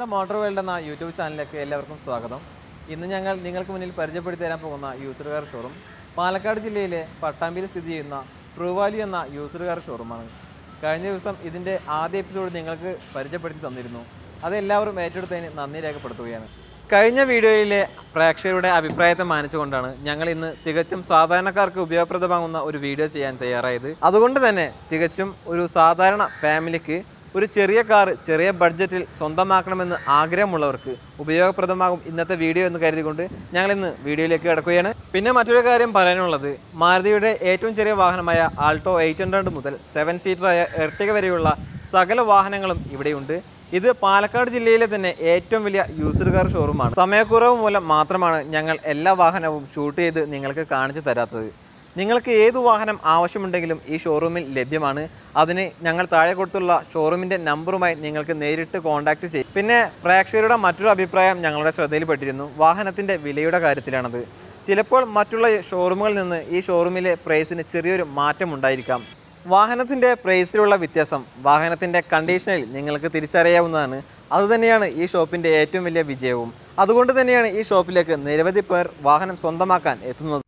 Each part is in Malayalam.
ദ മോട്ടോർ വേൾഡ് എന്ന യൂട്യൂബ് ചാനലിലേക്ക് എല്ലാവർക്കും സ്വാഗതം. ഇന്ന് ഞങ്ങൾ നിങ്ങൾക്ക് മുന്നിൽ പരിചയപ്പെടുത്തി തരാൻ പോകുന്ന യൂസർ കാർ ഷോറൂം പാലക്കാട് ജില്ലയിലെ പട്ടാമ്പിയിൽ സ്ഥിതി ചെയ്യുന്ന ട്രൂവാലി എന്ന യൂസർ കാർ ഷോറൂമാണ് കഴിഞ്ഞ ദിവസം ഇതിന്റെ ആദ്യ എപ്പിസോഡ് നിങ്ങൾക്ക് പരിചയപ്പെടുത്തി തന്നിരുന്നു. അതെല്ലാവരും ഏറ്റെടുത്തതിന് നന്ദി രേഖപ്പെടുത്തുകയാണ്. കഴിഞ്ഞ വീഡിയോയിലെ പ്രേക്ഷകരുടെ അഭിപ്രായത്തെ മാനിച്ചുകൊണ്ടാണ് ഞങ്ങൾ ഇന്ന് തികച്ചും സാധാരണക്കാർക്ക് ഉപയോഗപ്രദമാകുന്ന ഒരു വീഡിയോ ചെയ്യാൻ തയ്യാറായത്. അതുകൊണ്ട് തന്നെ തികച്ചും ഒരു സാധാരണ ഫാമിലിക്ക് ഒരു ചെറിയ കാർ ചെറിയ ബഡ്ജറ്റിൽ സ്വന്തമാക്കണമെന്ന് ആഗ്രഹമുള്ളവർക്ക് ഉപയോഗപ്രദമാകും ഇന്നത്തെ വീഡിയോ എന്ന് കരുതിക്കൊണ്ട് ഞങ്ങൾ ഇന്ന് വീഡിയോയിലേക്ക് കിടക്കുകയാണ്. പിന്നെ മറ്റൊരു കാര്യം പറയാനുള്ളത് മാരുതിയുടെ ഏറ്റവും ചെറിയ വാഹനമായ ആൾട്ടോ എയ്റ്റ് ഹൺഡ്രഡ് മുതൽ സെവൻ സീറ്ററായ എർട്ടിക വരെയുള്ള സകല വാഹനങ്ങളും ഇവിടെയുണ്ട്. ഇത് പാലക്കാട് ജില്ലയിലെ തന്നെ ഏറ്റവും വലിയ യൂസർ കാർ ഷോറൂമാണ് സമയക്കുറവ് മൂലം മാത്രമാണ് ഞങ്ങൾ എല്ലാ വാഹനവും ഷൂട്ട് ചെയ്ത് നിങ്ങൾക്ക് കാണിച്ചു തരാത്തത്. നിങ്ങൾക്ക് ഏത് വാഹനം ആവശ്യമുണ്ടെങ്കിലും ഈ ഷോറൂമിൽ ലഭ്യമാണ്. അതിന് ഞങ്ങൾ താഴെ കൊടുത്തുള്ള ഷോറൂമിന്റെ നമ്പറുമായി നിങ്ങൾക്ക് നേരിട്ട് കോൺടാക്റ്റ് ചെയ്യും പിന്നെ പ്രേക്ഷകരുടെ മറ്റൊരു അഭിപ്രായം ഞങ്ങളുടെ ശ്രദ്ധയിൽപ്പെട്ടിരുന്നു. വാഹനത്തിന്റെ വിലയുടെ കാര്യത്തിലാണത്. ചിലപ്പോൾ മറ്റുള്ള ഷോറൂമുകളിൽ നിന്ന് ഈ ഷോറൂമിലെ പ്രൈസിന് ചെറിയൊരു മാറ്റം ഉണ്ടായിരിക്കാം. വാഹനത്തിന്റെ പ്രൈസിലുള്ള വ്യത്യാസം വാഹനത്തിന്റെ കണ്ടീഷനിൽ നിങ്ങൾക്ക് തിരിച്ചറിയാവുന്നതാണ്. അതുതന്നെയാണ് ഈ ഷോപ്പിന്റെ ഏറ്റവും വലിയ വിജയവും. അതുകൊണ്ട് തന്നെയാണ് ഈ ഷോപ്പിലേക്ക് നിരവധി പേർ വാഹനം സ്വന്തമാക്കാൻ എത്തുന്നത്.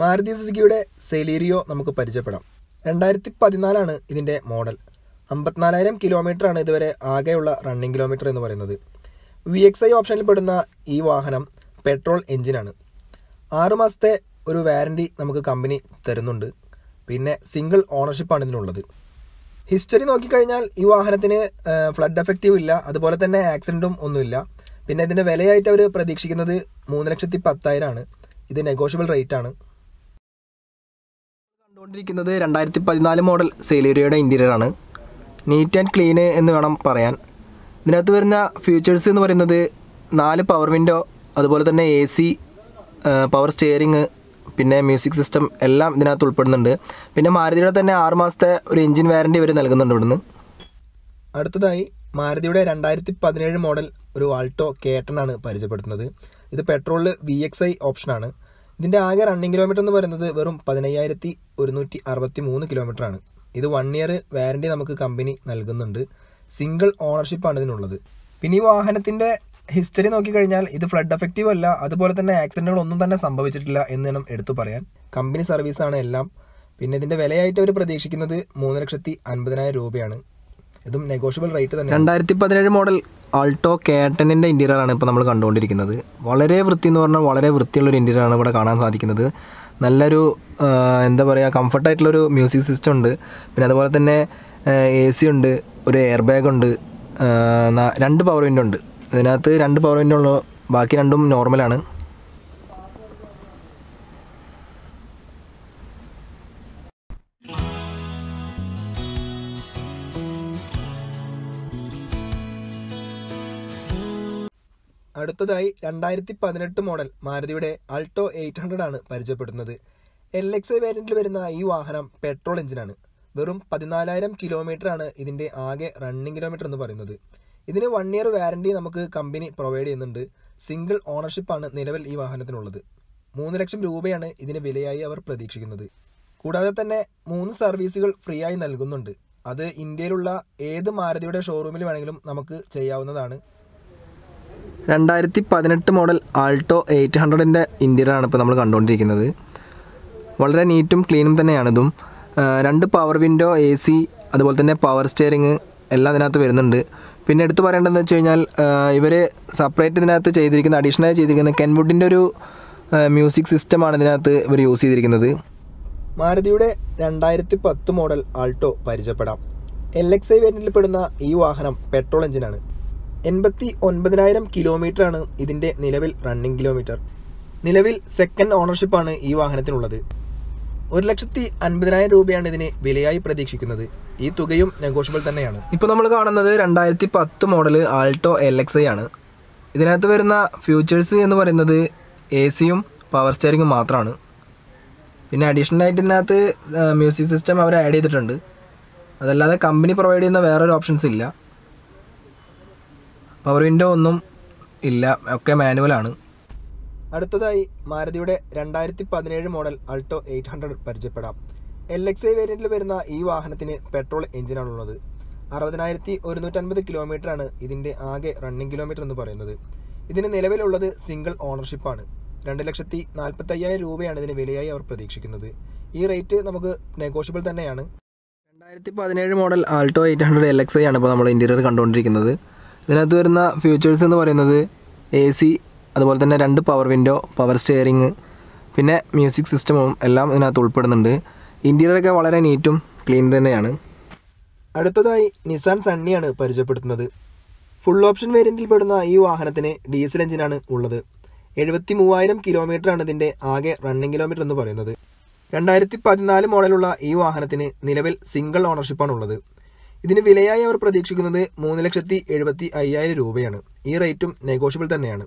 മാരുതി സുസുക്കിയുടെ സെലീരിയോ നമുക്ക് പരിചയപ്പെടാം. രണ്ടായിരത്തി പതിനാലാണ് ഇതിന്റെ മോഡൽ. അമ്പത്തിനാലായിരം ആണ് ഇതുവരെ ആകെയുള്ള റണ്ണിങ് കിലോമീറ്റർ എന്ന് പറയുന്നത്. വി എക്സ് ഐ ഓപ്ഷനിൽ പെടുന്ന ഈ വാഹനം പെട്രോൾ എഞ്ചിനാണ് ആറു മാസത്തെ ഒരു വാരണ്ടി നമുക്ക് കമ്പനി തരുന്നുണ്ട്. പിന്നെ സിംഗിൾ ഓണർഷിപ്പാണ് ഇതിനുള്ളത്. ഹിസ്റ്ററി നോക്കിക്കഴിഞ്ഞാൽ ഈ വാഹനത്തിന് ഫ്ലഡ് എഫക്റ്റീവ് ഇല്ല. അതുപോലെ തന്നെ ആക്സിഡന്റും ഒന്നുമില്ല. പിന്നെ ഇതിന്റെ വിലയായിട്ട് അവർ പ്രതീക്ഷിക്കുന്നത് മൂന്ന് ലക്ഷത്തി പത്തായിരമാണ് ഇത് നെഗോഷ്യബിൾ റേറ്റാണ് കണ്ടുകൊണ്ടിരിക്കുന്നത് രണ്ടായിരത്തി പതിനാല് മോഡൽ സെയിലേരിയയുടെ ഇന്റീരിയർ ആണ്. നീറ്റ് ആൻഡ് ക്ലീന് എന്ന് വേണം പറയാൻ. ഇതിനകത്ത് വരുന്ന ഫീച്ചേഴ്സ് എന്ന് പറയുന്നത് നാല് പവർ വിൻഡോ അതുപോലെ തന്നെ എ സി പവർ സ്റ്റിയറിങ് പിന്നെ മ്യൂസിക് സിസ്റ്റം എല്ലാം ഇതിനകത്ത് ഉൾപ്പെടുന്നുണ്ട്. പിന്നെ മാരുതിയുടെ തന്നെ ആറ് മാസത്തെ ഒരു എഞ്ചിൻ വാറന്റി ഇവർ നൽകുന്നുണ്ട് ഇവിടുന്ന്. അടുത്തതായി മാരുതിയുടെ രണ്ടായിരത്തി പതിനേഴ് മോഡൽ ഒരു ആൾട്ടോ കേട്ടനാണ് പരിചയപ്പെടുത്തുന്നത്. ഇത് പെട്രോളിൽ വി എക്സ് ഐ ഓപ്ഷനാണ് ഇതിന്റെ ആകെ റണ്ണിങ് കിലോമീറ്റർ എന്ന് പറയുന്നത് വെറും പതിനയ്യായിരത്തി ഒരുന്നൂറ്റി അറുപത്തി മൂന്ന് കിലോമീറ്റർ ആണ്. ഇത് വൺ ഇയർ വാരണ്ടി നമുക്ക് കമ്പനി നൽകുന്നുണ്ട്. സിംഗിൾ ഓണർഷിപ്പാണ് ഇതിനുള്ളത്. പിന്നെ ഈ വാഹനത്തിന്റെ ഹിസ്റ്ററി നോക്കിക്കഴിഞ്ഞാൽ ഇത് ഫ്ലഡ് എഫക്റ്റീവ് അല്ല അതുപോലെ തന്നെ ആക്സിഡന്റുകൾ ഒന്നും തന്നെ സംഭവിച്ചിട്ടില്ല എന്ന് വേണം എടുത്തു പറയാൻ. കമ്പനി സർവീസാണ് എല്ലാം. പിന്നെ ഇതിന്റെ വിലയായിട്ട് അവർ പ്രതീക്ഷിക്കുന്നത് മൂന്ന് ലക്ഷത്തി അൻപതിനായിരം രൂപയാണ്. ഇതും നെഗോഷ്യബിൾ റേറ്റ് തന്നെ രണ്ടായിരത്തി പതിനേഴ് മോഡൽ ആൾട്ടോ കേട്ടനിന്റെ ഇന്റീരിയർ ആണ് ഇപ്പോൾ നമ്മൾ കണ്ടുകൊണ്ടിരിക്കുന്നത്. വളരെ വൃത്തി എന്ന് പറഞ്ഞാൽ വളരെ വൃത്തിയുള്ള ഒരു ഇന്റീരിയർ ആണ് ഇവിടെ കാണാൻ സാധിക്കുന്നത്. നല്ലൊരു എന്താ പറയുക കംഫർട്ടായിട്ടുള്ളൊരു മ്യൂസിക് സിസ്റ്റം ഉണ്ട്. പിന്നെ അതുപോലെ തന്നെ എ സി ഉണ്ട് ഒരു എയർ ബാഗ് ഉണ്ട് രണ്ട് പവർ വിൻഡോ ഉണ്ട്. ഇതിനകത്ത് രണ്ട് പവർ വിൻഡോ ഉള്ളു ബാക്കി രണ്ടും നോർമലാണ് അടുത്തതായി രണ്ടായിരത്തി പതിനെട്ട് മോഡൽ മാരുതിയുടെ അൾട്ടോ എയ്റ്റ് ഹൺഡ്രഡ് ആണ് പരിചയപ്പെടുന്നത്. എൽ എക്സ് ഐ വേരിയന്റിൽ വരുന്ന ഈ വാഹനം പെട്രോൾ എഞ്ചിനാണ് വെറും പതിനാലായിരം കിലോമീറ്റർ ആണ് ഇതിന്റെ ആകെ റണ്ണിങ് കിലോമീറ്റർ എന്ന് പറയുന്നത്. ഇതിന് വൺ ഇയർ വാറണ്ടി നമുക്ക് കമ്പനി പ്രൊവൈഡ് ചെയ്യുന്നുണ്ട്. സിംഗിൾ ഓണർഷിപ്പാണ് നിലവിൽ ഈ വാഹനത്തിനുള്ളത്. മൂന്ന് ലക്ഷം രൂപയാണ് ഇതിന് വിലയായി അവർ പ്രതീക്ഷിക്കുന്നത്. കൂടാതെ തന്നെ മൂന്ന് സർവീസുകൾ ഫ്രീ ആയി നൽകുന്നുണ്ട്. അത് ഇന്ത്യയിലുള്ള ഏത് മാരുതിയുടെ ഷോറൂമിൽ വേണമെങ്കിലും നമുക്ക് ചെയ്യാവുന്നതാണ്. രണ്ടായിരത്തി പതിനെട്ട് മോഡൽ ആൾട്ടോ എയ്റ്റ് ഹൺഡ്രഡിന്റെ ഇന്റീരിയറാണ് ഇപ്പോൾ നമ്മൾ കണ്ടുകൊണ്ടിരിക്കുന്നത്. വളരെ നീറ്റും ക്ലീനും തന്നെയാണ് ഇതും രണ്ട് പവർ വിൻഡോ എ സി അതുപോലെ തന്നെ പവർ സ്റ്റിയറിങ് എല്ലാം ഇതിനകത്ത് വരുന്നുണ്ട്. പിന്നെ എടുത്തു പറയേണ്ടതെന്ന് വെച്ച് കഴിഞ്ഞാൽ ഇവർ സെപ്പറേറ്റ് ഇതിനകത്ത് ചെയ്തിരിക്കുന്ന അഡീഷണലായി ചെയ്തിരിക്കുന്ന കെൻവുഡിന്റെ ഒരു മ്യൂസിക് സിസ്റ്റമാണ് ഇതിനകത്ത് ഇവർ യൂസ് ചെയ്തിരിക്കുന്നത്. മാരുതിയുടെ രണ്ടായിരത്തി പത്ത് മോഡൽ ആൾട്ടോ പരിചയപ്പെടാം. എൽ എക്സ് ഐ വേരിയന്റിൽ പെടുന്ന ഈ വാഹനം പെട്രോൾ എഞ്ചിനാണ്. എൺപത്തി ഒൻപതിനായിരം കിലോമീറ്റർ ആണ് ഇതിന്റെ നിലവിൽ റണ്ണിംഗ് കിലോമീറ്റർ നിലവിൽ സെക്കൻഡ് ഓണർഷിപ്പാണ് ഈ വാഹനത്തിനുള്ളത്. ഒരു ലക്ഷത്തി അൻപതിനായിരം രൂപയാണ് ഇതിന് വിലയായി പ്രതീക്ഷിക്കുന്നത്. ഈ തുകയും നെഗോഷ്യബിൾ തന്നെയാണ്. ഇപ്പോൾ നമ്മൾ കാണുന്നത് രണ്ടായിരത്തി പത്ത് model Alto L X I ആണ്. ഇതിനകത്ത് വരുന്ന ഫ്യൂച്ചേഴ്സ് എന്ന് പറയുന്നത് എ സിയും പവർ സ്റ്റിയറിങ്ങും മാത്രമാണ് പിന്നെ അഡീഷണൽ ആയിട്ട് ഇതിനകത്ത് മ്യൂസിക് സിസ്റ്റം അവർ ആഡ് ചെയ്തിട്ടുണ്ട്. അതല്ലാതെ കമ്പനി പ്രൊവൈഡ് ചെയ്യുന്ന വേറൊരു ഓപ്ഷൻസ് ഇല്ല. പവർ വിൻഡോ ഒന്നും ഇല്ല ഒക്കെ മാനുവലാണ് അടുത്തതായി മാരുതിയുടെ രണ്ടായിരത്തി പതിനേഴ് മോഡൽ അൾട്ടോ എയ്റ്റ് ഹൺഡ്രഡ് പരിചയപ്പെടാം എൽ എക്സ് ഐ വേരിയന്റിൽ വരുന്ന ഈ വാഹനത്തിന് പെട്രോൾ എഞ്ചിനാണ് ഉള്ളത്. അറുപതിനായിരത്തി ഒരുന്നൂറ്റൻപത് കിലോമീറ്ററാണ് ഇതിന്റെ ആകെ റണ്ണിംഗ് കിലോമീറ്റർ എന്ന് പറയുന്നത്. ഇതിന് നിലവിലുള്ളത് സിംഗിൾ ഓണർഷിപ്പാണ് രണ്ട് ലക്ഷത്തി നാൽപ്പത്തി അയ്യായിരം രൂപയാണ് ഇതിന് വിലയായി അവർ പ്രതീക്ഷിക്കുന്നത്. ഈ റേറ്റ് നമുക്ക് നെഗോഷ്യബിൾ തന്നെയാണ്. രണ്ടായിരത്തി പതിനേഴ് model Alto eight hundred L X I ആണ് ഇപ്പോൾ നമ്മൾ ഇന്റീരിയർ കണ്ടുകൊണ്ടിരിക്കുന്നത്. ഇതിനകത്ത് വരുന്ന ഫീച്ചേഴ്സ് എന്ന് പറയുന്നത് എ സി അതുപോലെ തന്നെ രണ്ട് പവർ വിൻഡോ പവർ സ്റ്റിയറിങ് പിന്നെ മ്യൂസിക് സിസ്റ്റമും എല്ലാം ഇതിനകത്ത് ഉൾപ്പെടുന്നുണ്ട്. ഇന്റീരിയറൊക്കെ വളരെ നീറ്റും ക്ലീൻ തന്നെയാണ്. അടുത്തതായി നിസാൻ സണ്ണിയാണ് പരിചയപ്പെടുത്തുന്നത്. ഫുൾ ഓപ്ഷൻ വേരിയന്റിൽ പെടുന്ന ഈ വാഹനത്തിന് ഡീസൽ എഞ്ചിനാണ് ഉള്ളത്. എഴുപത്തി മൂവായിരം കിലോമീറ്ററാണ് ഇതിന്റെ ആകെ റണ്ണിങ് കിലോമീറ്റർ എന്ന് പറയുന്നത്. രണ്ടായിരത്തി പതിനാല് മോഡലുള്ള ഈ വാഹനത്തിന് നിലവിൽ സിംഗിൾ ഓണർഷിപ്പാണ് ഉള്ളത്. ഇതിന് വിലയായി അവർ പ്രതീക്ഷിക്കുന്നത് മൂന്ന് ലക്ഷത്തി എഴുപത്തി അയ്യായിരം രൂപയാണ്. ഈ റേറ്റും നെഗോഷ്യബിൾ തന്നെയാണ്.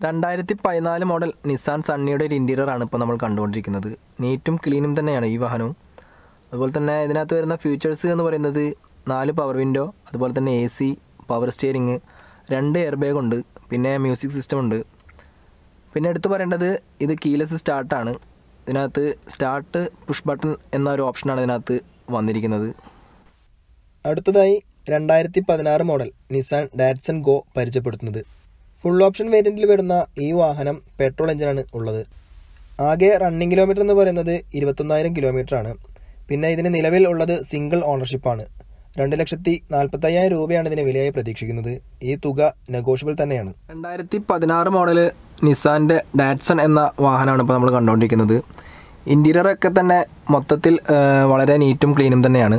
രണ്ടായിരത്തി പതിനാല് മോഡൽ നിസാൻ സണ്ണിയുടെ ഒരു ഇന്റീരിയർ ആണ് ഇപ്പോൾ നമ്മൾ കണ്ടുകൊണ്ടിരിക്കുന്നത്. നീറ്റും ക്ലീനും തന്നെയാണ് ഈ വാഹനവും. അതുപോലെ തന്നെ ഇതിനകത്ത് വരുന്ന ഫീച്ചേഴ്സ് എന്ന് പറയുന്നത് നാല് പവർ വിൻഡോ അതുപോലെ തന്നെ എ സി പവർ സ്റ്റിയറിങ് രണ്ട് എയർ ബാഗ് ഉണ്ട് പിന്നെ മ്യൂസിക് സിസ്റ്റം ഉണ്ട്. പിന്നെ എടുത്തു പറയേണ്ടത് ഇത് കീലെസ് സ്റ്റാർട്ടാണ് ഇതിനകത്ത് സ്റ്റാർട്ട് പുഷ് ബട്ടൺ എന്ന ഒരു ഓപ്ഷനാണ് ഇതിനകത്ത് വന്നിരിക്കുന്നത്. അടുത്തതായി രണ്ടായിരത്തി പതിനാറ് മോഡൽ നിസാൻ ഡാറ്റ്സൺ ഗോ പരിചയപ്പെടുത്തുന്നത്. ഫുൾ ഓപ്ഷൻ വേരിയന്റിൽ വരുന്ന ഈ വാഹനം പെട്രോൾ എഞ്ചിനാണ് ഉള്ളത്. ആകെ റണ്ണിംഗ് കിലോമീറ്റർ എന്ന് പറയുന്നത് ഇരുപത്തൊന്നായിരം കിലോമീറ്റർ ആണ്. പിന്നെ ഇതിന് നിലവിൽ ഉള്ളത് സിംഗിൾ ഓണർഷിപ്പാണ് രണ്ട് ലക്ഷത്തി നാൽപ്പത്തയ്യായിരം രൂപയാണ് ഇതിന് വിലയായി പ്രതീക്ഷിക്കുന്നത്. ഈ തുക നെഗോഷ്യബിൾ തന്നെയാണ്. രണ്ടായിരത്തി പതിനാറ് മോഡൽ നിസാന്റെ ഡാറ്റ്സൺ എന്ന വാഹനമാണ് ഇപ്പോൾ നമ്മൾ കണ്ടുകൊണ്ടിരിക്കുന്നത് ഇന്റീരിയറൊക്കെ തന്നെ മൊത്തത്തിൽ വളരെ നീറ്റും ക്ലീനും തന്നെയാണ്.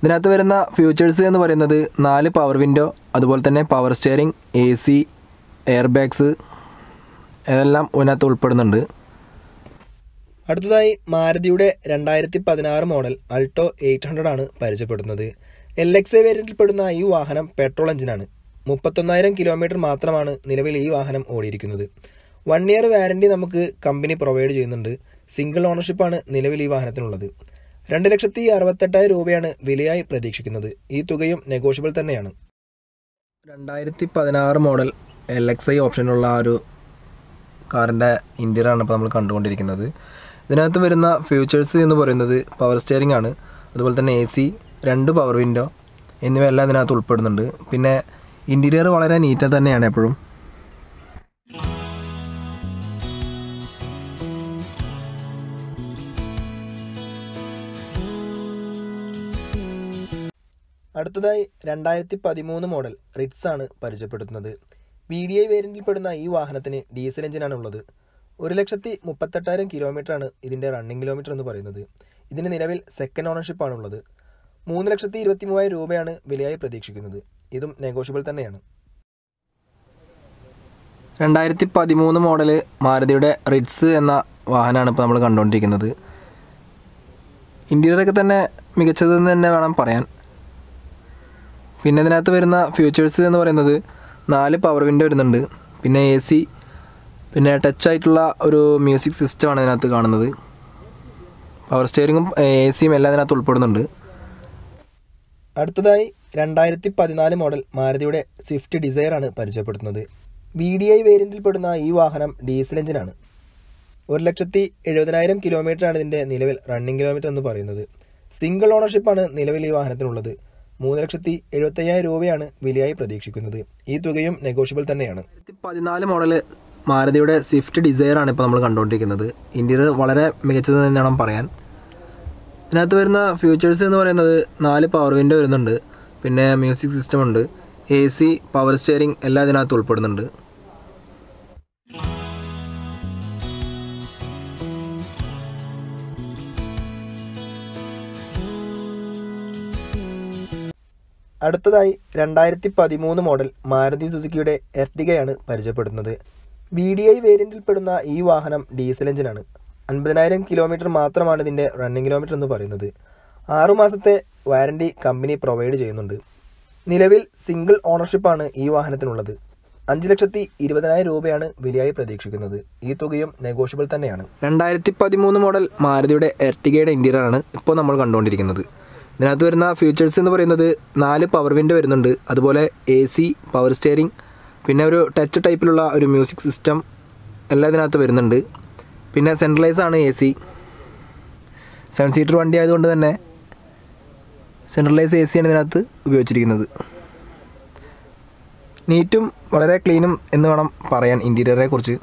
ഇതിനകത്ത് വരുന്ന ഫീച്ചേഴ്സ് എന്ന് പറയുന്നത് നാല് പവർ വിൻഡോ അതുപോലെ തന്നെ power steering A C air bags ഇതെല്ലാം ഇതിനകത്ത് ഉൾപ്പെടുന്നുണ്ട്. അടുത്തതായി മാരുതിയുടെ രണ്ടായിരത്തി പതിനാറ് മോഡൽ അൾട്ടോ എയ്റ്റ് ഹൺഡ്രഡ് ആണ് പരിചയപ്പെടുന്നത്. എൽ എക്സ് എ വേരിയന്റിൽ പെടുന്ന ഈ വാഹനം പെട്രോൾ എഞ്ചിനാണ്. മുപ്പത്തൊന്നായിരം കിലോമീറ്റർ മാത്രമാണ് നിലവിൽ ഈ വാഹനം ഓടിയിരിക്കുന്നത്. വൺ ഇയർ വാരണ്ടി നമുക്ക് കമ്പനി പ്രൊവൈഡ് ചെയ്യുന്നുണ്ട്. സിംഗിൾ ഓണർഷിപ്പാണ് നിലവിൽ ഈ വാഹനത്തിനുള്ളത്. രണ്ട് ലക്ഷത്തി അറുപത്തെട്ടായിരം രൂപയാണ് വിലയായി പ്രതീക്ഷിക്കുന്നത്. ഈ തുകയും നെഗോഷ്യബിൾ തന്നെയാണ്. രണ്ടായിരത്തി പതിനാറ് മോഡൽ എൽ എക്സ് ഐ ഓപ്ഷനുള്ള ഒരു കാറിന്റെ ഇന്റീരിയറാണ് ഇപ്പോൾ നമ്മൾ കണ്ടുകൊണ്ടിരിക്കുന്നത്. ഇതിനകത്ത് വരുന്ന ഫീച്ചേഴ്സ് എന്ന് പറയുന്നത് പവർ സ്റ്റിയറിംഗ് ആണ്. അതുപോലെ തന്നെ എ സി രണ്ട് പവർ വിൻഡോ എന്നിവയെല്ലാം ഇതിനകത്ത് ഉൾപ്പെടുന്നുണ്ട്. പിന്നെ ഇന്റീരിയർ വളരെ നീറ്റ് തന്നെയാണ് എപ്പോഴും. അടുത്തതായി രണ്ടായിരത്തി പതിമൂന്ന് മോഡൽ റിറ്റ്സ് ആണ് പരിചയപ്പെടുത്തുന്നത്. വി ഡി ഐ വേരിയന്റിൽ പെടുന്ന ഈ വാഹനത്തിന് ഡീസൽ എഞ്ചിനാണ് ഉള്ളത്. ഒരു ലക്ഷത്തി മുപ്പത്തെട്ടായിരം കിലോമീറ്റർ ആണ് ഇതിന്റെ റണ്ണിങ് കിലോമീറ്റർ എന്ന് പറയുന്നത്. ഇതിന് നിലവിൽ സെക്കൻഡ് ഓണർഷിപ്പ് ആണുള്ളത് മൂന്ന് ലക്ഷത്തി ഇരുപത്തി മൂവായിരം രൂപയാണ് വിലയായി പ്രതീക്ഷിക്കുന്നത്. ഇതും നെഗോഷ്യബിൾ തന്നെയാണ്. രണ്ടായിരത്തി പതിമൂന്ന് മോഡൽ മാരുതിയുടെ റിറ്റ്സ് എന്ന വാഹനമാണ് ഇപ്പോൾ നമ്മൾ കണ്ടുകൊണ്ടിരിക്കുന്നത്. ഇന്റീരിയറൊക്കെ തന്നെ മികച്ചതെന്ന് തന്നെ വേണം പറയാൻ. പിന്നെ ഇതിനകത്ത് വരുന്ന ഫ്യൂച്ചേഴ്സ് എന്ന് പറയുന്നത് നാല് പവർ വിൻഡോ വരുന്നുണ്ട്. പിന്നെ എ സി പിന്നെ ടച്ച് ആയിട്ടുള്ള ഒരു മ്യൂസിക് സിസ്റ്റമാണ് ഇതിനകത്ത് കാണുന്നത്. പവർ സ്റ്റിയറിങ്ങും എ സിയും എല്ലാം ഇതിനകത്ത് ഉൾപ്പെടുന്നുണ്ട്. അടുത്തതായി രണ്ടായിരത്തി പതിനാല് മോഡൽ മാരുതിയുടെ സ്വിഫ്റ്റ് ഡിസയർ ആണ് പരിചയപ്പെടുത്തുന്നത്. വി ഡി ഐ വേരിയന്റിൽ പെടുന്ന ഈ വാഹനം ഡീസൽ എഞ്ചിനാണ് ഒരു ലക്ഷത്തി എഴുപതിനായിരം കിലോമീറ്ററാണ് ഇതിന്റെ നിലവിൽ റണ്ണിങ് കിലോമീറ്റർ എന്ന് പറയുന്നത്. സിംഗിൾ ഓണർഷിപ്പാണ് നിലവിൽ ഈ വാഹനത്തിനുള്ളത്. മൂന്ന് ലക്ഷത്തി എഴുപത്തയ്യായിരം രൂപയാണ് വിലയായി പ്രതീക്ഷിക്കുന്നത്. ഈ തുകയും നെഗോഷ്യബിൾ തന്നെയാണ്. പതിനാല് മോഡൽ മാരുതിയുടെ സ്വിഫ്റ്റ് ഡിസയർ ആണ് ഇപ്പോൾ നമ്മൾ കണ്ടുകൊണ്ടിരിക്കുന്നത് ഇന്ത്യയിൽ വളരെ മികച്ചത് തന്നെയാണ് പറയാൻ. ഇതിനകത്ത് വരുന്ന ഫീച്ചേഴ്സ് എന്ന് പറയുന്നത് നാല് പവർ വിൻഡോ വരുന്നുണ്ട്. പിന്നെ മ്യൂസിക് സിസ്റ്റം ഉണ്ട്. എ സി പവർ സ്റ്റിയറിംഗ് എല്ലാം ഇതിനകത്ത് ഉൾപ്പെടുന്നുണ്ട്. അടുത്തതായി രണ്ടായിരത്തി പതിമൂന്ന് മോഡൽ മാരുതി സുസുക്കിയുടെ എർട്ടിഗയാണ് പരിചയപ്പെടുന്നത്. വി ഡി ഐ വേരിയന്റിൽ പെടുന്ന ഈ വാഹനം ഡീസൽ എഞ്ചിനാണ്. അൻപതിനായിരം കിലോമീറ്റർ മാത്രമാണ് ഇതിന്റെ റണ്ണിങ് കിലോമീറ്റർ എന്ന് പറയുന്നത്. ആറുമാസത്തെ വാരണ്ടി കമ്പനി പ്രൊവൈഡ് ചെയ്യുന്നുണ്ട്. നിലവിൽ സിംഗിൾ ഓണർഷിപ്പാണ് ഈ വാഹനത്തിനുള്ളത്. അഞ്ച് ലക്ഷത്തി ഇരുപതിനായിരം രൂപയാണ് വിലയായി പ്രതീക്ഷിക്കുന്നത്. ഈ തുകയും നെഗോഷ്യബിൾ തന്നെയാണ്. രണ്ടായിരത്തി പതിമൂന്ന് മോഡൽ മാരുതിയുടെ എർട്ടിഗയുടെ ഇന്റീരിയറാണ് ഇപ്പോൾ നമ്മൾ കണ്ടുകൊണ്ടിരിക്കുന്നത്. ഇതിനകത്ത് വരുന്ന ഫീച്ചേഴ്സ് എന്ന് പറയുന്നത് നാല് പവർ വിൻഡോ വരുന്നുണ്ട്. അതുപോലെ എ സി പവർ സ്റ്റിയറിംഗ് പിന്നെ ഒരു ടച്ച് ടൈപ്പിലുള്ള ഒരു മ്യൂസിക് സിസ്റ്റം എല്ലാം ഇതിനകത്ത് വരുന്നുണ്ട്. പിന്നെ സെൻട്രലൈസ് ആണ് എ സി സെവൻ സീറ്റർ വണ്ടി ആയതുകൊണ്ട് തന്നെ സെൻട്രലൈസ് എ സിയാണ് ഇതിനകത്ത് ഉപയോഗിച്ചിരിക്കുന്നത്. നീറ്റും വളരെ ക്ലീനും എന്ന് വേണം പറയാൻ ഇന്റീരിയറിനെ കുറിച്ച്.